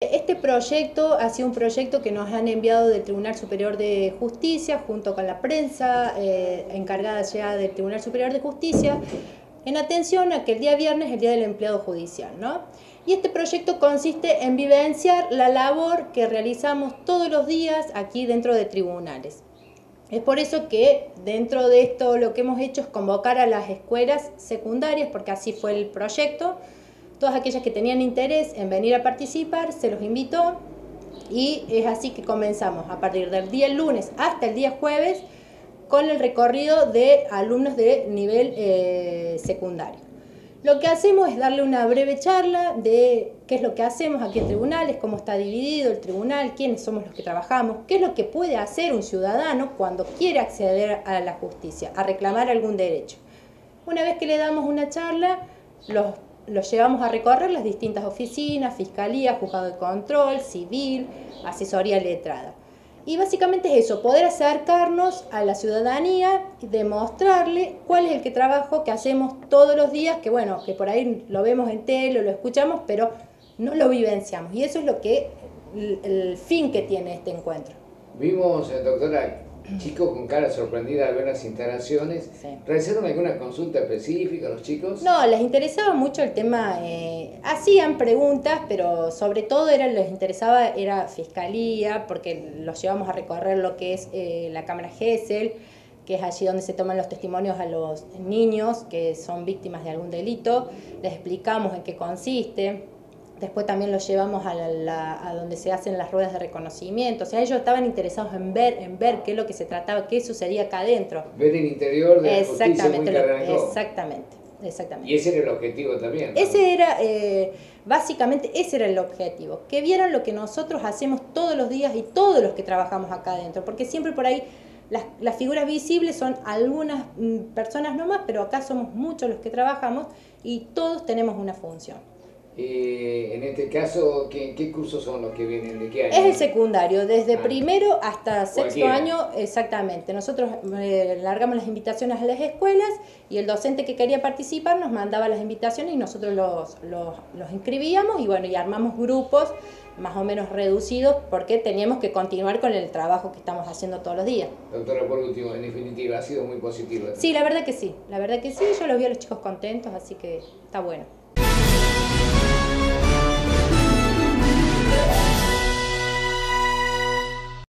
Este proyecto ha sido un proyecto que nos han enviado del Tribunal Superior de Justicia junto con la prensa eh, encargada ya del Tribunal Superior de Justicia en atención a que el día viernes es el Día del Empleado Judicial. ¿no? Y este proyecto consiste en vivenciar la labor que realizamos todos los días aquí dentro de tribunales. Es por eso que dentro de esto lo que hemos hecho es convocar a las escuelas secundarias, porque así fue el proyecto, todas aquellas que tenían interés en venir a participar, se los invitó y es así que comenzamos a partir del día lunes hasta el día jueves con el recorrido de alumnos de nivel eh, secundario. Lo que hacemos es darle una breve charla de qué es lo que hacemos aquí en tribunales, cómo está dividido el tribunal, quiénes somos los que trabajamos, qué es lo que puede hacer un ciudadano cuando quiere acceder a la justicia, a reclamar algún derecho. Una vez que le damos una charla, los los llevamos a recorrer las distintas oficinas, fiscalía, juzgado de control, civil, asesoría letrada. Y básicamente es eso, poder acercarnos a la ciudadanía y demostrarle cuál es el que trabajo que hacemos todos los días, que bueno, que por ahí lo vemos en tele, lo escuchamos, pero no lo vivenciamos. Y eso es lo que el, fin que tiene este encuentro. Vimos, eh, doctora, chicos con cara sorprendida al ver las instalaciones. ¿Realizaron alguna consulta específica a los chicos? No, les interesaba mucho el tema, eh, hacían preguntas, pero sobre todo era, les interesaba era fiscalía, porque los llevamos a recorrer lo que es eh, la Cámara GESEL, que es allí donde se toman los testimonios a los niños que son víctimas de algún delito, les explicamos en qué consiste. Después también los llevamos a, a, donde se hacen las ruedas de reconocimiento. O sea, ellos estaban interesados en ver, en ver qué es lo que se trataba, qué sucedía acá adentro. Ver el interior de la exactamente, justicia Exactamente, exactamente. Y ese era el objetivo también. Ese era, eh, básicamente, ese era el objetivo. Que vieran lo que nosotros hacemos todos los días y todos los que trabajamos acá adentro. Porque siempre por ahí las, las figuras visibles son algunas mm, personas nomás, pero acá somos muchos los que trabajamos y todos tenemos una función. Eh, en este caso, ¿qué, ¿qué, cursos son los que vienen? ¿De qué año? Es el secundario, desde ah. primero hasta sexto año, exactamente. Nosotros eh, largamos las invitaciones a las escuelas y el docente que quería participar nos mandaba las invitaciones y nosotros los, los, los inscribíamos y bueno, y armamos grupos más o menos reducidos porque teníamos que continuar con el trabajo que estamos haciendo todos los días. Doctora, por último, en definitiva, ha sido muy positivo. Sí, la verdad que sí, la verdad que sí, yo los vi a los chicos contentos, así que está bueno.